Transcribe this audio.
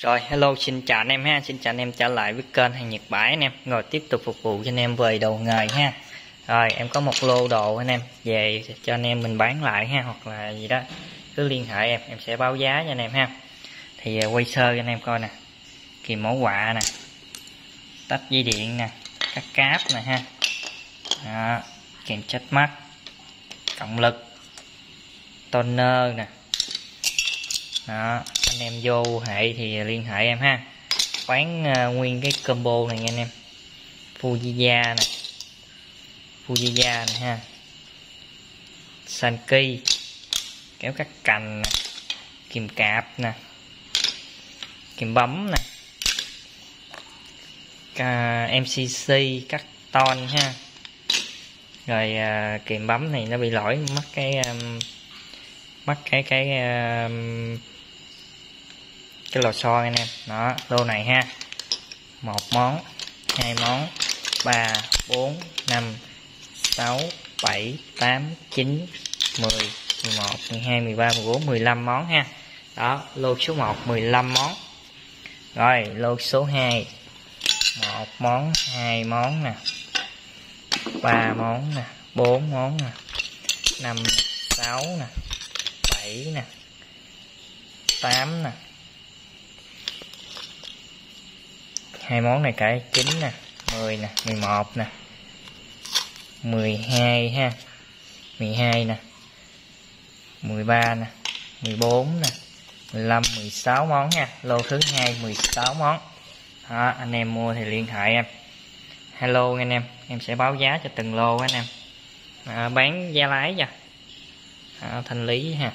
Rồi hello xin chào anh em ha, xin chào anh em trở lại với kênh hàng Nhật Bãi anh em. Rồi tiếp tục phục vụ cho anh em về đồ nghề ha. Rồi em có một lô đồ anh em về cho anh em mình bán lại ha hoặc là gì đó. Cứ liên hệ em, em sẽ báo giá cho anh em ha. Thì à, quay sơ cho anh em coi nè. Kìm mẫu quạ nè. Tách dây điện nè, cắt cáp nè ha. Đó, kèm chết mắt. Cộng lực. Toner nè. Đó, anh em vô hệ thì liên hệ em ha. Bán uh, ờ, nguyên cái combo này nha anh em. Fujiya nè. Fujiya nè ha. Sanki. Kéo cắt cành nè. Kìm cạp nè. Kìm bấm nè. Uh, MCC cắt ton ha. Rồi ờ, uh, kìm bấm này nó bị lỗi mất cái um, mất cái cái um, cái lò xo anh em. Đó, lô này ha. Một món, hai món, ba, bốn, năm, sáu, bảy, tám, chín, mười mười một, mười hai, mười ba, mười bốn, mười lăm món ha. Đó, lô số 1 15 món. Rồi, lô số hai. Một món, hai món nè. Ba món nè, bốn món nè. Năm, sáu nè. Bảy nè. Tám nè. Hai món này cả 9 nè 10 nè 11 nè 12 ha 12 nè 13 nè 14 nè 15 16 món nha. Lô thứ hai 16 món. Đó, anh em mua thì liên hệ em. Hello anh em em sẽ báo giá cho từng lô anh em. À, bán giá lái nha. À, thanh lý ha.